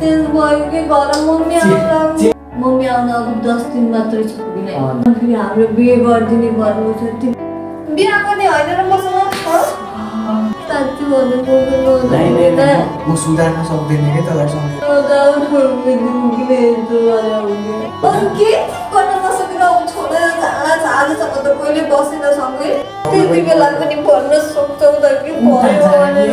Change भयो कि घर मम्मी आउनु मम्मी आउन अब दस दिन मात्रै छ। फेरि हाम्रो बिहे गरिदिने भन्नु छ त्यो बिहा गर्ने होइन र मसँग? साँच्ची भनेको नै नै नै, म सुधार्न सक्दैन कि सम्झेर के गर्न नसकेर छोडेर जाँदा छ आजसम्म त कहिले बसेन सँगै त्यति बेला पनि भन्न सक्छौ त कि भयो भनेर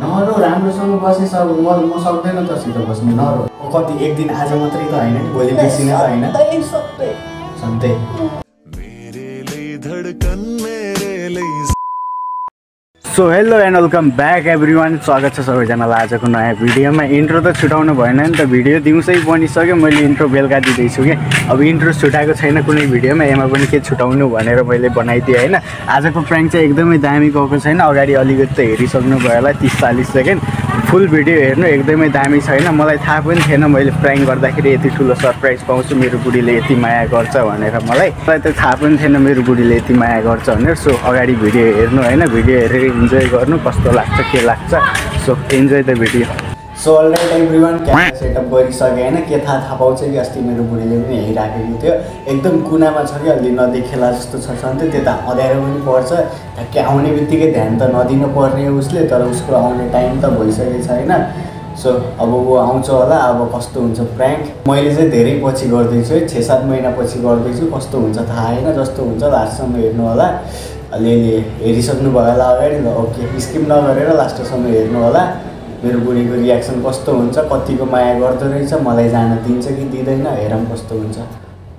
नरो राम्रोसँग बसे सब म म सक्दैन तसित बस्नु नरो। कति एक दिन आज मात्रै त होइन नि भोलि बिर्सिने त होइन। सबै सधैँ। So hello and welcome back everyone स्वागत छ सबैजनालाई आजको नयाँ भिडियोमा। इन्ट्रो त छुटाउनु भएन नि त भिडियो दिउँसै बनिसक्यो। मैले इन्ट्रो बेलुका दिँदैछु कि? अब इन्ट्रो छुटाएको छैन कुनै भिडियोमा एमा पनि के छुटाउनु भनेर मैले बनाइदिएँ होइन? आजको प्र्याङ्क चाहिँ एकदमै दामी गएको छैन। अगाडि अलिकति त हेरिसक्नु भयो होला तिस चालिस सेकेन्ड। फुल भिडियो हेर्नु एकदमै दामी छैन। मलाई थाहा पनि थिएन मैले प्र्याङ्क गर्दाखेरि यति ठुलो सरप्राइज पाउँछु मेरो बुढीले यति माया गर्छ भनेर मलाई। मलाई त थाहा पनि थिएन मेरो बुढीले यति माया गर्छ भनेर। सो अगाडि भिडियो हेर्नु होइन? भिडियो हेरेर इन्जोय गर्नु कस्तो लाग्छ के लाग्छ? So enjoy the video so alright everyone camera setup गरिसकेँ होइन? के थाहा थाहा पाउँछ कि अस्ति मेरो बुढीले पनि हेरिराखेको थियो। एकदम कुनामा छ कि अलि नदेखेला जस्तो छ सन्थ्यो त्यता अँध्यारो पनि पर्छ। ठ्याक्कै आउने बित्तिकै ध्यान त नदिनु पर्ने उसले तर उसको आउने टाइम त भइसकेको छ होइन? सो अब ऊ आउँछ होला अब कस्तो हुन्छ प्र्याङ्क मैले चाहिँ धेरै पछि गर्दैछु है। छ सात महिना पछि गर्दैछु कस्तो हुन्छ थाहा होइन जस्तो हुन्छ लास्टसम्म हेर्नु होला। अलिअलि हेरिसक्नु भयो होला अगाडि ओके स्किप नगरेर लास्टसम्म हेर्नु होला। मेरो बुढीको रियाक्सन कस्तो हुन्छ? कतिको माया गर्दो रहेछ? मलाई जान दिन्छ कि दिँदैन? हेरौँ कस्तो हुन्छ।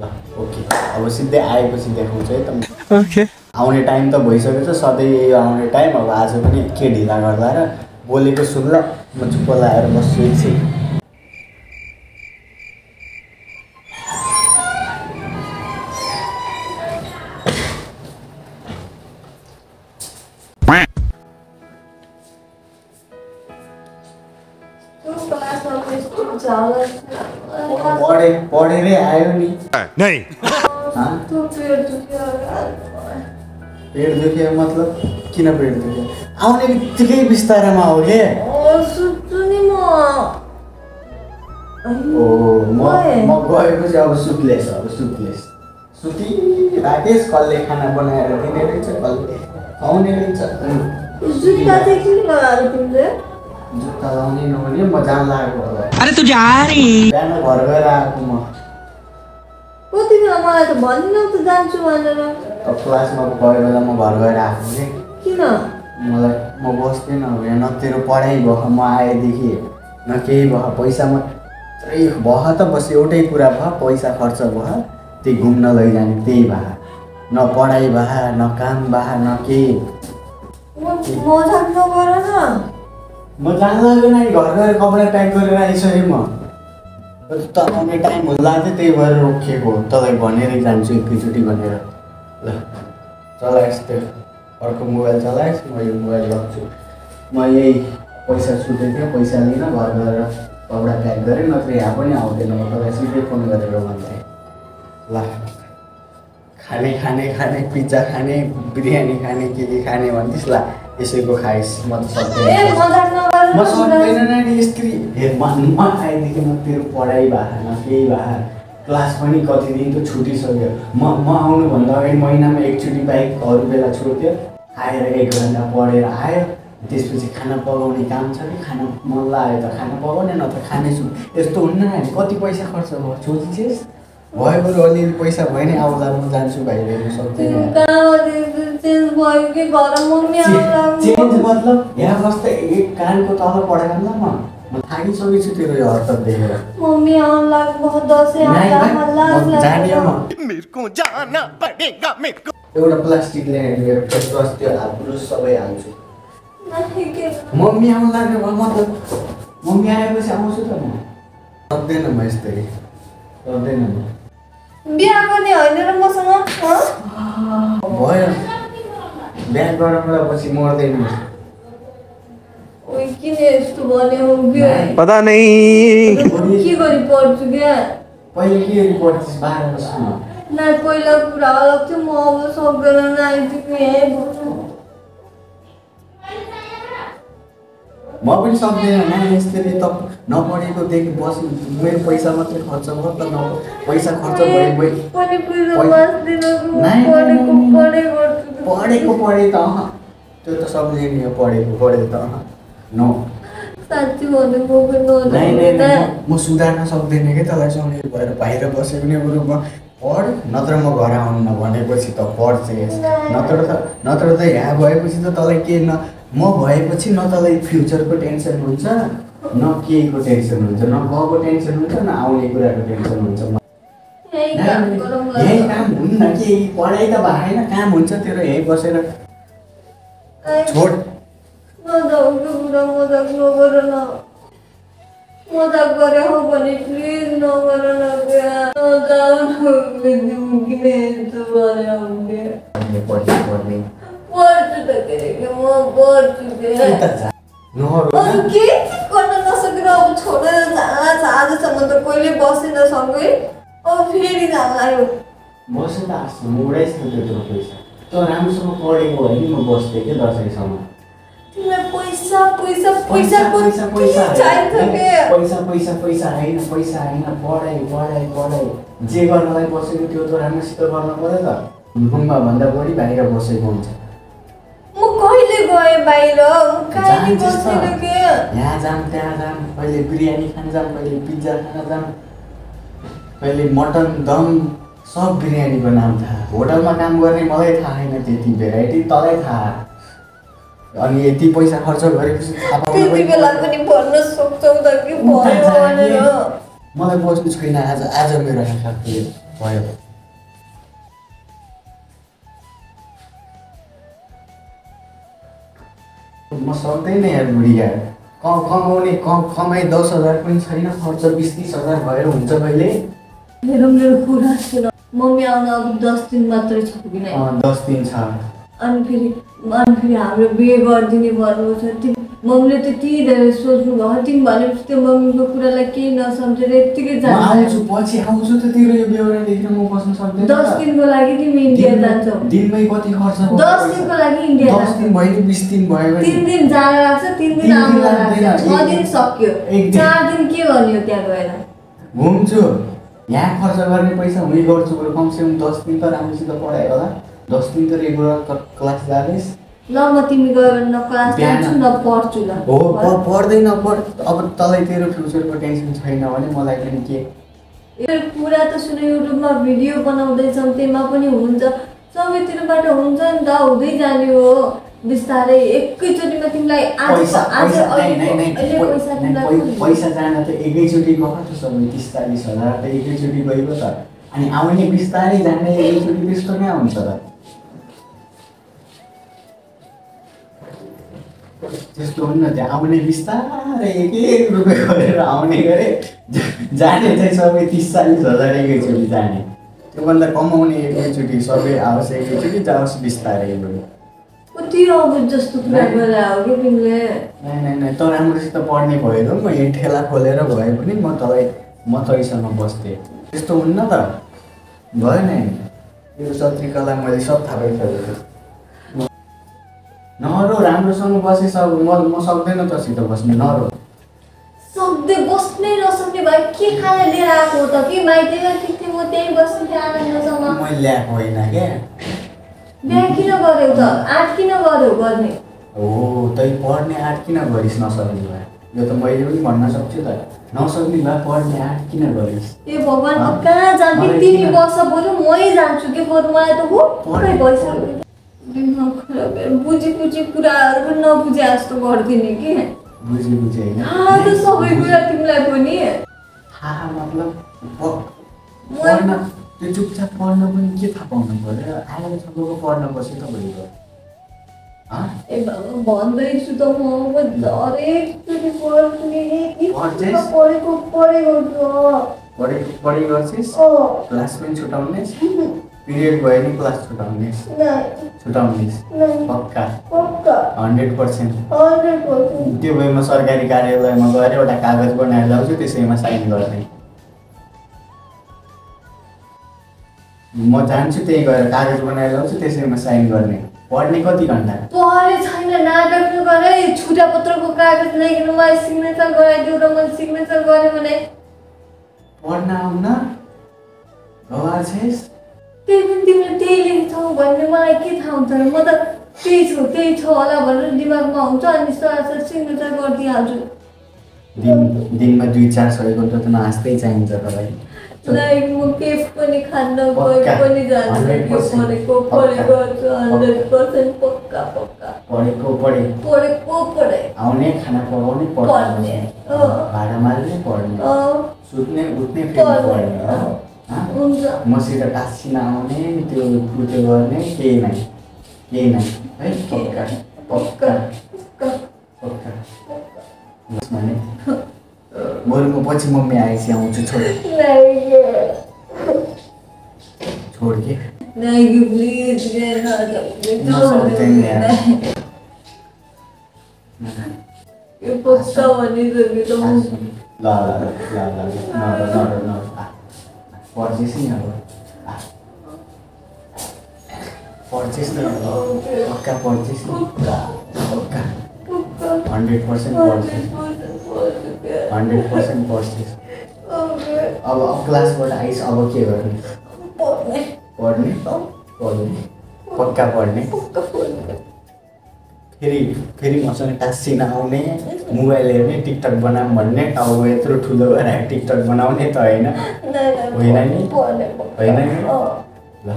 ल ओके। अब सिधै आएपछि देखाउँछ है त ओके। आउने टाइम त भइसकेको छ सधैँ यो आउने टाइम अब आज पनि के ढिला गर्दा र बोलेको सुन ल म चुप्प लाएर बस्छु एकछिन। पढेरै आयो नि। पेट दुख्यो मतलब? किन पेट दुख्यो आउने बित्तिकै बिस्तारामा हो के? म ओ म। म गएपछि अब सुत्लेस अब सुत्लेस। सुति राकेश कसले खाना बनाएर दिने रहेछ कसले खुवाउने रहेछ। जुत्ता लाउने नभने म जान लागेको होला। अरे तू जा रही बिहान घर गएर आएको म। मलाई त भनिनौ त जान्छु भनेर। क्लासमा गयो बेला म घर गएर आएको कि किन? मलाई म बस्दिनँ अब यहाँ न तेरो पढाइ भयो म आएदेखि न केही भयो पैसा मात्रै भयो त बस एउटै कुरा भयो पैसा खर्च भयो त्यही घुम्न लैजाने त्यही भए। न पढाइ भए न काम भए न केही। म जान लाग्यो नि घर गएर कपडा प्याक गरेर आइसकेँ म। त टाइम होला थियो त्यही भएर रोकिएको हो। तँलाई भनेरै जान्छु एकैचोटि भनेर। ल चलाएस् त्यो। अर्को मोबाइल चलाएस् म यो मोबाइल लग्छु। म यही पैसा छुटेको थियो पैसा लिन घर गएर कपडा प्याक गरेँ नत्र यहाँ पनि आउँदैन। म तँलाई सिधै फोन गरेर भन्थेँ। ल खाने खाने खाने पिज्जा खाने बिरयानी खाने के के खाने भन्थिस् ल। यसैको खाइस् म त ए सक्दैन म सक्दैन नानी यस्तरी हेर म म आएदेखि म तेरो पढाइ भएन केही भए क्लास पनि कति दिन त छुटिसक्यो म म आउनुभन्दा अगाडि महिनामा एकचोटि बाइक अरू बेला छोड्थ्यो आएर एक घन्टा पढेर आयो त्यसपछि खाना पकाउने काम छ कि खाना मन लाग्यो त खाना पकाउने न त खाने छु यस्तो हुन्न नानी कति पैसा खर्च भयो सोचिसेस् भयो बरु अलिअलि पैसा भयो नि आउँला म जान्छु भाइ हेर्नु सक्दैन चेन्ज मतलब यहाँ बस्दा एक कानको तल पढाएन ल म म थाकिसकेको छु तेरो यो हरकत देखेर। मम्मी आउनु लाग्नु बहुत दसैँ नाइ, आउँदा नाइ, मलाई लाज म जाने लाग्छ म। मेरे को जाना पड़ेगा मेरे को एउटा प्लास्टिक ल्याएर मेरो फेसवास त्यो हात ब्रुस सबै हाल्छु। मम्मी आउनु लाग्ने भयो मतलब मम्मी आएपछि आउँछु त म। सक्दैन म यस्तै। सक्दैन म। बिहा गर्ने होइन र मसँग? हँ? भयो बिहा गरौँला पछि मर्दैन ओइ किन यस्तो भने हो बिहा? पता नहीं के गरी पढ्छु क्या? पहिले के पढ्थिस् बाह्र वर्षमा नाइ पहिला कुरा अलग थियो म अब सक्दैन नाइ म पनि सक्दिनँ नानी यसरी त नपढेको देखि बस मेरो पैसा मात्रै खर्च भयो त न पैसा खर्च भयो पढेको। पढे त अह। त्यो त सबले नि हो, पढेको पढे त अह। नो। म सुधार्न सक्दिनँ कि तँलाई सँगै भएर बाहिर बसेँ भने बरु म। पढ नत्र म घर आउनु भनेपछि त पढ चाहिँ नत्र त नत्र त यहाँ भएपछि त तँलाई के न म भएपछि न तँलाई फ्युचरको टेन्सन हुन्छ न केहीको टेन्सन हुन्छ न गएको टेन्सन हुन्छ न आउने कुराको टेन्सन हुन्छ। यही काम हुन्न के पढाइ त भएन काम हुन्छ तेरो यहीँ बसेर। छोड। नजाऊ कि बुढा मजाक नगर न। मजाक गरे हो भने प्लिज नगर न क्या नजाऊ न। जाउँ किन यस्तो गरे हुन्थे पढ्ने पढ्ने पढ्ने। पढ्छु त के अरे कि म पढ्छु क्या यता जा नहरू अरू केही चिज गर्न नसकेर अब छोडेर जाँदा आजसम्म त कहिले बसेन सँगै अब फेरि जान आयो बसेर आएको म उडाइसक्यो त्यत्रो पैसा त राम्रोसँग पढेको हो नि म बस्थेँ कि दसैँसम्म तिमीलाई पैसा पैसा पैसा पैसा पैसा चाहिन्छ के पैसा पैसा पैसा होइन पैसा होइन पढाइ पढाइ पढाइ जे गर्नलाई बसेको त्यो त राम्रोसित गर्न पऱ्यो त घुममा भन्दा बढी बाहिर बसेको हुन्छ कहिले गएँ बाहिर? कहिले। बसेन के यहाँ जाम त्यहाँ जाम। कहिले बिरयानी खान जाम कहिले पिज्जा खान जाम। कहिले मटन दम सब बिरयानीको नाम थाहा। होटलमा काम गर्ने मलाई थाहा छैन त्यति भेराइटी तँलाई थाहा। अनि यति पैसा खर्च गरेपछि थाहा पाउनु मलाई बस्नु छैन आज आज मेरो आँखा भयो। म सक्दैन यार बुढिया कम कमाउने कम कमाइ दस हजार पनि छैन खर्च बिस तिस हजार भएर हुन्छ कहिले? मेरो मेरो कुरा सुन। मम्मी आउन अब दस दिन मात्रै छ कि नै? दस दिन छ। अनि फेरि अनि फेरि हाम्रो बिहे गरिदिने भन्नु छ मम्मीले त्यति धेरै सोच्नु भयो। तिमी भनेपछि त्यो मम्मीको कुरालाई केही नसम्झेर यत्तिकै जान्छ। पछि आउँछु त तेरो यो बेहोरा म बस्न सक्दैन दस। दिनको लागि तिमी इन्डिया जान्छौ। दिनमै कति खर्च दस? दिनको लागि इन्डिया दस दिन भयो नि बिस दिन भयो भने। तिन दिन जान लाग्छ तिन दिन आउन लाग्छ। छ दिन। सक्यो। चार दिन के गर्ने हो त्यहाँ गएर? घुम्छु। यहाँ खर्च गर्ने पैसा उही गर्छु बरु कमसेकम दस दिन त राम्रोसित पढायो होला। दस दिन त रेगुलर क्लास जाँदैछ। ल म तिमी गएर न क्लास जान्छु न पढ्छु ल। हो पढ्दैन पढ। अब तँलाई तेरो फ्युचरको टेन्सन छैन भने मलाई पनि के? कुरा त सुन युट्युबमा भिडियो बनाउँदैछौँ त्यसमा पनि हुन्छ। सबैतिरबाट हुन्छ नि त हुँदै जाने हो। बिस्तारै एकैचोटिमा तिमीलाई पैसा जान त एकैचोटि गएको त सबै तिस चालिस हजार त एकैचोटि गएको त। अनि आउने बिस्तारै जाने एकैचोटि त्यस्तो कहाँ हुन्छ त। त्यस्तो हुन्न त्यो आउने बिस्तारै एक एक रुपियाँ गरेर आउने गरे जाने चाहिँ सबै तिस चालिस हजार एकैचोटि जाने। त्योभन्दा कमाउने एकैचोटि सबै आओस् एकैचोटि जाओस् बिस्तारै बरु कति अब जस्तो कुरा गरेर हो कि तिमीले? नै नै नै त राम्रोसित पढ्ने भयो त म यहाँ ठेला खोलेर भए पनि म तँलाई म तैसँग बस्थेँ। त्यस्तो हुन्न त। भयो नि। यो चत्रिकालाई मैले सब थाहा पाइसकेको नरो राम्रोसँग बसे सब म म सक्दैन तसित बस्ने नरो। सक्दै बस्नै नसक्ने भए के खाना लिएर आएको हो त? कि माइतीमा ठिक थियो? म त्यहीँ बस्ने आनन्दसँग मैले ल्याएको होइन क्या। बिहा किन गर्यौ त? आठ किन गर्यौ गर्ने? हो तै पढ्ने आँट किन गरिस् नसक्ने भए? यो त मैले पनि भन्न सक्छु त। नसक्ने भए पढ्ने आँट किन गरिस्? ए भगवान् अब कहाँ जान्छु मलाई तिमी? बस बरु मै जान्छु कि बरु? मलाई त हुक्कै पढ्ने- भइसक्यो। बुझी बुझी कुराहरू नबुझे जस्तो गरिदिने कि बुझेँ बुझेँ होइन थाहा त सबै कुरा तिमीलाई पनि थाहा मतलब पढ्न त्यो चुपचाप पढ्न पनि के थाहा पाउनु पऱ्यो आएर पढ्न बस्यो त भइगयो हँ? ए बाबा भन्दैछु त म हरेकचोटि? पढेको पढेको गर्छिस्। क्लास पनि पिरियड भयो नि क्लास छुटाउनेस् नाही, पक्का पक्का हन्ड्रेड पर्सेन्ट त्यो भए म सरकारी कार्यालयमा गएर एउटा कागज बनाएर ल्याउँछु त्यसैमा साइन गर्ने म जान्छु त्यही गएर कागज बनाएर ल्याउँछु त्यसैमा साइन गर्ने पढ्ने कति घन्टा पढे छैन नाटक नगरे छुटा पत्रको कागज ल्याइकन मलाई सिग्नेचर गराइदियो र मैले सिग्नेचर गरेँ भने पढ्न आउन गवार छेस त्यही पनि तिमीले त्यही लेख्छौ भन्ने मलाई के थाहा हुन्छ र म त त्यही छु त्यही छ होला भनेर दिमागमा हुन्छ अनि सरासर सिग्नेचर गरिदिइहाल्छु दिन दिनमा दुई चार सय घन्टा त हाँस्दै चाहिन्छ तपाईँ लाइक म केफ पनि खान्न गए पक्का। पनि जान्छु त्यो 100% पढेको पढेको छु हन्ड्रेड पर्सेन्ट पक्का पक्का पढेको पढे पढेको पढे आउने खाना पकाउने पढ्ने, पढ्ने अँ। भाडा मार्ने पढ्ने सुत्ने उठ्ने पढ्ने, मसित टाँसिन आउने त्यो त्यो गर्ने केही नै। केही नै। है पक्का। पक्का। पक्का। भने। पछि मम्मी आएपछि आउँछु छोड। छोड के? ल ल ल ल ल नर पर्चेस नि अब। पर्चेस नि अब पक्का पर्चेस नि पक्का hundred percent purchase hundred percent purchase अब अब क्लासबाट आइस अब के गर्ने पढ्ने पढ्ने पक्का पढ्ने फेरि फेरि मसँग टाँसिन आउने मोबाइल हेर्ने टिकटक बनाऊँ भन्ने अब यत्रो ठुलो भएर टिकटक बनाउने त होइन। होइन नि? होइन नि? ल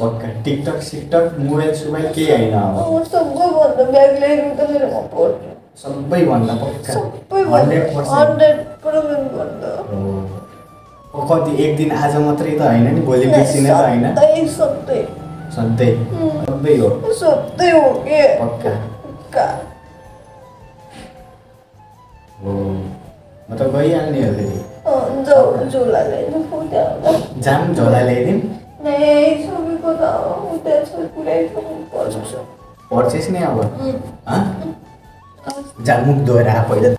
पक्का। टिकटक सिकटक मोबाइल सोबाइल केही होइन अब। सबैभन्दा पक्का। Hundred percent. कति एक दिन आज मात्रै त होइन नि भोलि बिर्सिने त होइन। सधैँ सधैँ हो सधैँ हो के पक्का का हो म त गइहाल्ने हो फेरि जाम झोला ल्याइदिउँ नै सबैको त उता छ पुरै पर्छ पर्चेस नै अब मुख धोएर आ पहिला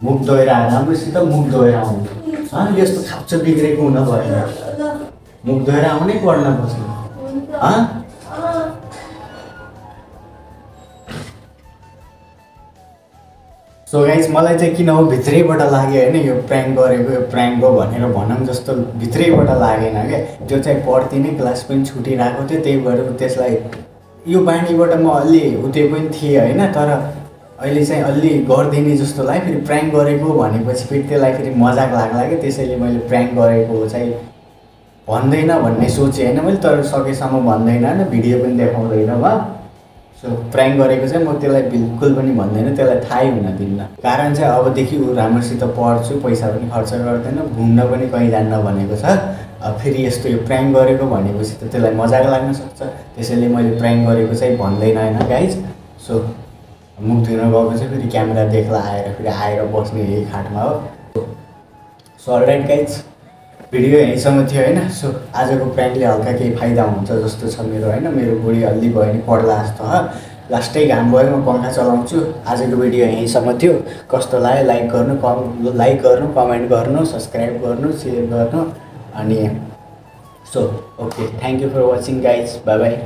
मुख धोएर आ राम्रोसित मुख धोएर आउनु हँ यस्तो खाप्चो बिग्रेको हुन भएन मुख धोएर आउनै पढ्न बस्नु। हँ सो गाइज मलाई चाहिँ किन हो भित्रैबाट लाग्यो होइन यो प्र्याङ्क गरेको यो प्र्याङ्क हो भनेर भनौँ जस्तो भित्रैबाट लागेन क्या। त्यो चाहिँ पढ्थेँ क्लास पनि छुटिरहेको थियो त्यही भएर त्यसलाई यो बानीबाट म अलि उतै पनि थिएँ होइन तर अहिले चाहिँ अलि गरिदिने जस्तो लाग्यो फेरि प्र्याङ्क गरेको भनेपछि फेरि त्यसलाई फेरि मजाक लाग्ला क्या त्यसैले मैले प्र्याङ्क गरेको चाहिँ भन्दैन भन्ने सोचेँ होइन मैले तर सकेसम्म भन्दैन होइन भिडियो पनि देखाउँदैन भयो सो प्र्याङ्क गरेको चाहिँ म त्यसलाई बिल्कुल पनि भन्दैन त्यसलाई थाहै हुन दिन्न। कारण चाहिँ अबदेखि ऊ राम्रोसित पढ्छु पैसा पनि खर्च गर्दैन घुम्न पनि कहीँ जान्न भनेको छ। अब फेरि यस्तो यो प्र्याङ्क गरेको भनेपछि त त्यसलाई मजाक लाग्न सक्छ। त्यसैले मैले प्र्याङ्क गरेको चाहिँ भन्दैन होइन गाइज सो मुख धुन गएको चाहिँ फेरि क्यामेरा देख्ला आएर फेरि आएर बस्ने यही खाटमा हो। सो अलराइट गाइज भिडियो यहीँसम्म थियो होइन? सो आजको प्र्याङ्कले हल्का केही फाइदा हुन्छ जस्तो छ मेरो होइन? मेरो बुढी हल्दी भयो भने पढ्ला जस्तो ह? लास्टै घाम भयो म पङ्खा चलाउँछु। आजको भिडियो यहीँसम्म थियो। कस्तो लाग्यो लाइक गर्नु कम लाइक गर्नु कमेन्ट गर्नु सब्सक्राइब गर्नु सेयर गर्नु अनि so okay thank you for watching guys bye bye